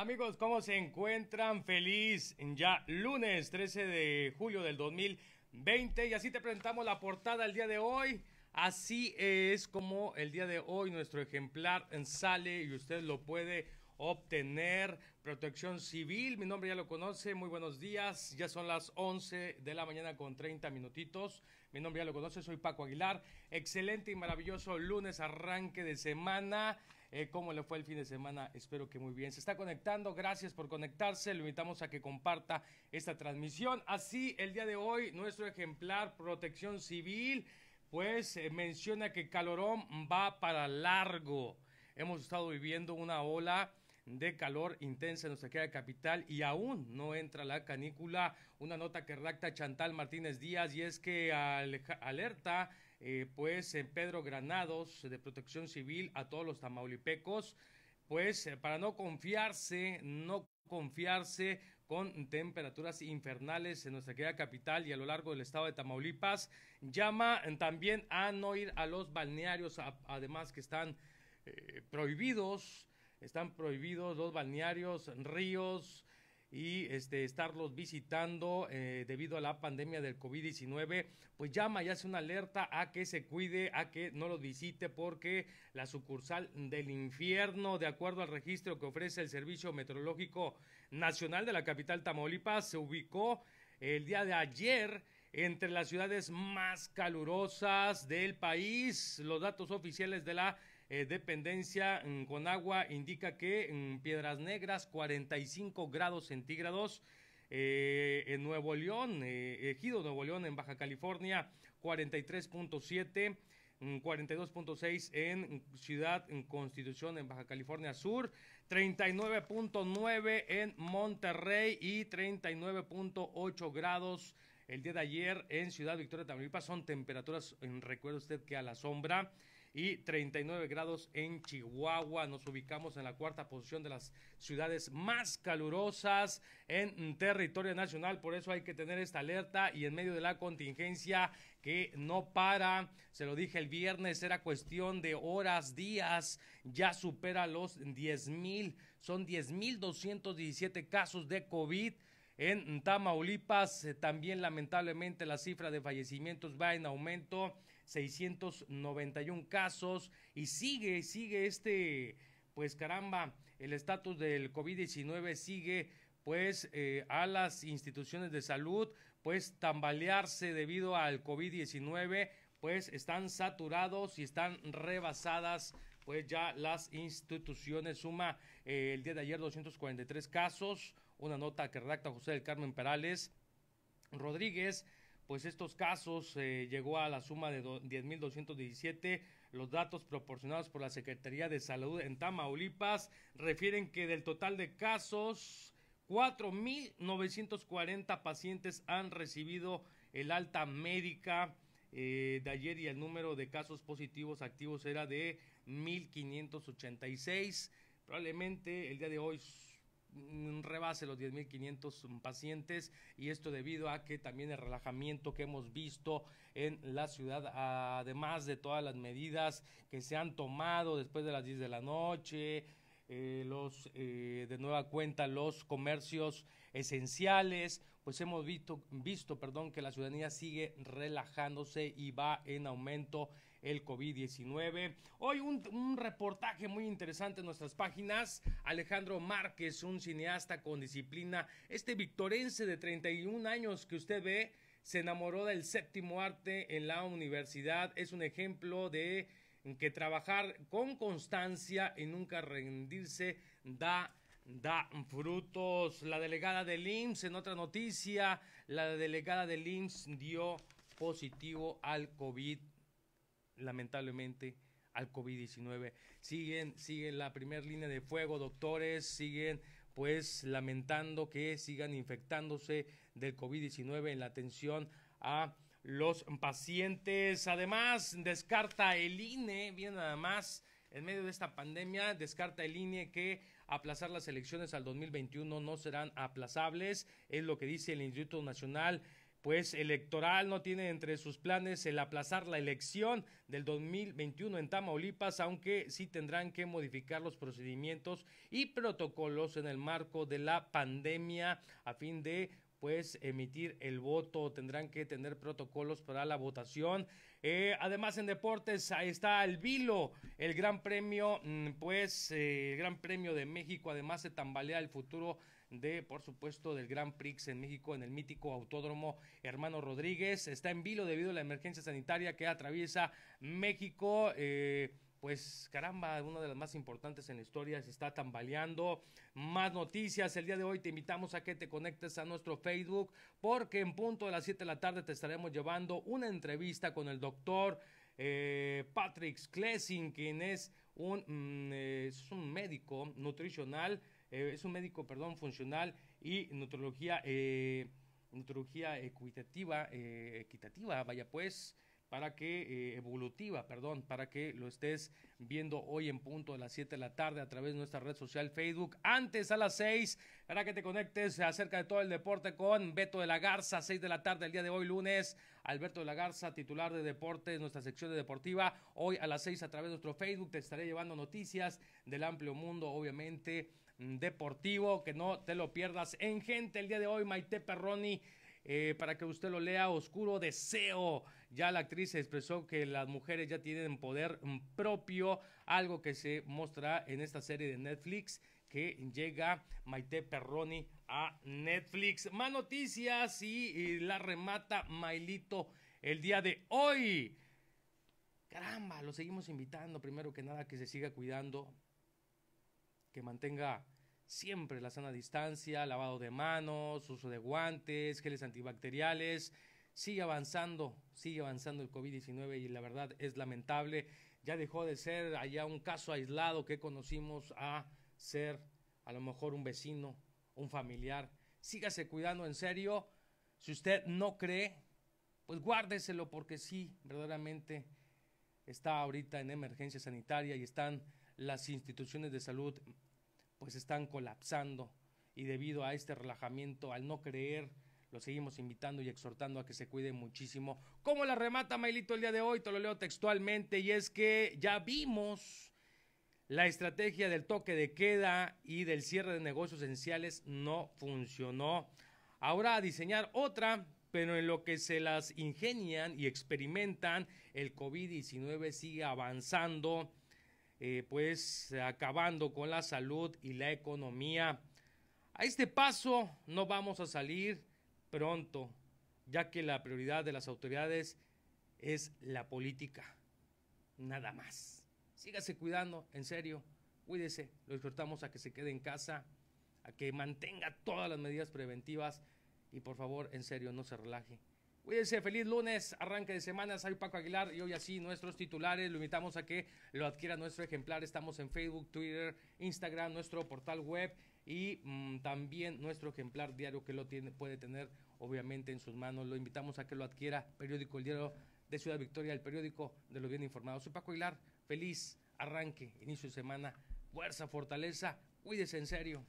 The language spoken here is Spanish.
Amigos, ¿cómo se encuentran? Feliz ya lunes 13 de julio del 2020 y así te presentamos la portada el día de hoy. Así es como el día de hoy nuestro ejemplar sale y usted lo puede obtener. Protección Civil, mi nombre ya lo conoce, muy buenos días. Ya son las 11 de la mañana con 30 minutitos. Mi nombre ya lo conoce, soy Paco Aguilar. Excelente y maravilloso lunes, arranque de semana. Eh, ¿Cómo le fue el fin de semana? Espero que muy bien. Se está conectando, gracias por conectarse. Lo invitamos a que comparta esta transmisión. Así, el día de hoy, nuestro ejemplar Protección Civil, pues eh, menciona que Calorón va para largo. Hemos estado viviendo una ola de calor intensa en nuestra querida capital y aún no entra la canícula. Una nota que redacta Chantal Martínez Díaz y es que alerta eh, pues Pedro Granados de Protección Civil a todos los tamaulipecos, pues eh, para no confiarse, no confiarse con temperaturas infernales en nuestra querida capital y a lo largo del estado de Tamaulipas. Llama también a no ir a los balnearios, además que están eh, prohibidos, están prohibidos los balnearios, ríos, y este, estarlos visitando eh, debido a la pandemia del COVID-19, pues llama y hace una alerta a que se cuide, a que no los visite porque la sucursal del infierno, de acuerdo al registro que ofrece el Servicio Meteorológico Nacional de la capital Tamaulipas, se ubicó el día de ayer entre las ciudades más calurosas del país. Los datos oficiales de la eh, dependencia mm, con agua indica que en Piedras Negras 45 grados centígrados. Eh, en Nuevo León, eh, Ejido Nuevo León en Baja California 43.7, 42.6 mm, en Ciudad en Constitución en Baja California Sur, 39.9 en Monterrey y 39.8 grados el día de ayer en Ciudad Victoria Tamaulipas. Son temperaturas, recuerde usted que a la sombra y 39 grados en Chihuahua. Nos ubicamos en la cuarta posición de las ciudades más calurosas en territorio nacional. Por eso hay que tener esta alerta y en medio de la contingencia que no para. Se lo dije el viernes, era cuestión de horas, días. Ya supera los 10 mil. Son 10 mil 217 casos de COVID. En Tamaulipas eh, también lamentablemente la cifra de fallecimientos va en aumento. 691 casos y sigue, sigue este, pues caramba, el estatus del COVID-19 sigue pues eh, a las instituciones de salud pues tambalearse debido al COVID-19 pues están saturados y están rebasadas pues ya las instituciones suma eh, el día de ayer 243 casos una nota que redacta José del Carmen Perales Rodríguez pues estos casos eh, llegó a la suma de 10.217. Los datos proporcionados por la Secretaría de Salud en Tamaulipas refieren que del total de casos, 4.940 pacientes han recibido el alta médica eh, de ayer y el número de casos positivos activos era de 1.586. Probablemente el día de hoy rebase los 10.500 pacientes y esto debido a que también el relajamiento que hemos visto en la ciudad, además de todas las medidas que se han tomado después de las 10 de la noche, eh, los eh, de nueva cuenta los comercios esenciales, pues hemos visto, visto perdón, que la ciudadanía sigue relajándose y va en aumento el COVID-19. Hoy un, reportaje muy interesante en nuestras páginas. Alejandro Márquez, un cineasta con disciplina, este victorense de 31 años que usted ve, se enamoró del séptimo arte en la universidad. Es un ejemplo de que trabajar con constancia y nunca rendirse da da frutos. La delegada del IMSS, en otra noticia, la delegada del IMSS dio positivo al COVID, lamentablemente al COVID-19. Siguen, siguen la primera línea de fuego, doctores, siguen pues lamentando que sigan infectándose del COVID-19 en la atención a los pacientes. Además, descarta el INE, bien nada más, en medio de esta pandemia, descarta el INE que aplazar las elecciones al 2021 no serán aplazables, es lo que dice el Instituto Nacional pues electoral no tiene entre sus planes el aplazar la elección del 2021 en Tamaulipas, aunque sí tendrán que modificar los procedimientos y protocolos en el marco de la pandemia a fin de pues emitir el voto, tendrán que tener protocolos para la votación. Eh, además en deportes ahí está el Vilo, el Gran Premio, mm, pues eh, el Gran Premio de México, además se tambalea el futuro de, por supuesto, del Gran Prix en México en el mítico Autódromo Hermano Rodríguez. Está en vilo debido a la emergencia sanitaria que atraviesa México. Eh, pues caramba, una de las más importantes en la historia se está tambaleando. Más noticias, el día de hoy te invitamos a que te conectes a nuestro Facebook porque en punto de las 7 de la tarde te estaremos llevando una entrevista con el doctor eh, Patrick Klessing, quien es un, mm, es un médico nutricional eh, es un médico, perdón, funcional y nutrología, eh, nutrología equitativa, eh, equitativa, vaya pues, para que, evolutiva, perdón, para que lo estés viendo hoy en punto de las 7 de la tarde a través de nuestra red social Facebook. Antes a las 6, para que te conectes acerca de todo el deporte con Beto de la Garza, 6 de la tarde el día de hoy, lunes. Alberto de la Garza, titular de deportes, nuestra sección de deportiva. Hoy a las 6 a través de nuestro Facebook te estaré llevando noticias del amplio mundo, obviamente deportivo, que no te lo pierdas. En gente, el día de hoy, Maite Perroni, eh, para que usted lo lea, Oscuro Deseo. Ya la actriz expresó que las mujeres ya tienen poder propio, algo que se mostrará en esta serie de Netflix que llega Maite Perroni a Netflix. Más noticias y, y la remata Mailito el día de hoy. Caramba, lo seguimos invitando, primero que nada, que se siga cuidando, que mantenga siempre la sana distancia, lavado de manos, uso de guantes, geles antibacteriales. Sigue avanzando, sigue avanzando el COVID-19 y la verdad es lamentable. Ya dejó de ser allá un caso aislado que conocimos a ser a lo mejor un vecino, un familiar. Sígase cuidando en serio. Si usted no cree, pues guárdeselo porque sí, verdaderamente está ahorita en emergencia sanitaria y están las instituciones de salud pues están colapsando y debido a este relajamiento, al no creer, lo seguimos invitando y exhortando a que se cuide muchísimo. ¿Cómo la remata Mailito el día de hoy? Te lo leo textualmente y es que ya vimos la estrategia del toque de queda y del cierre de negocios esenciales no funcionó. Ahora a diseñar otra, pero en lo que se las ingenian y experimentan, el COVID-19 sigue avanzando eh, pues acabando con la salud y la economía. A este paso no vamos a salir pronto, ya que la prioridad de las autoridades es la política, nada más. Sígase cuidando, en serio, cuídese, lo exhortamos a que se quede en casa, a que mantenga todas las medidas preventivas y por favor, en serio, no se relaje. Cuídense, feliz lunes, arranque de semana, soy Paco Aguilar y hoy así nuestros titulares, lo invitamos a que lo adquiera nuestro ejemplar, estamos en Facebook, Twitter, Instagram, nuestro portal web y mm, también nuestro ejemplar diario que lo tiene, puede tener obviamente en sus manos, lo invitamos a que lo adquiera, periódico El Diario de Ciudad Victoria, el periódico de los bien informados. Soy Paco Aguilar, feliz arranque, inicio de semana, fuerza, fortaleza, cuídese en serio.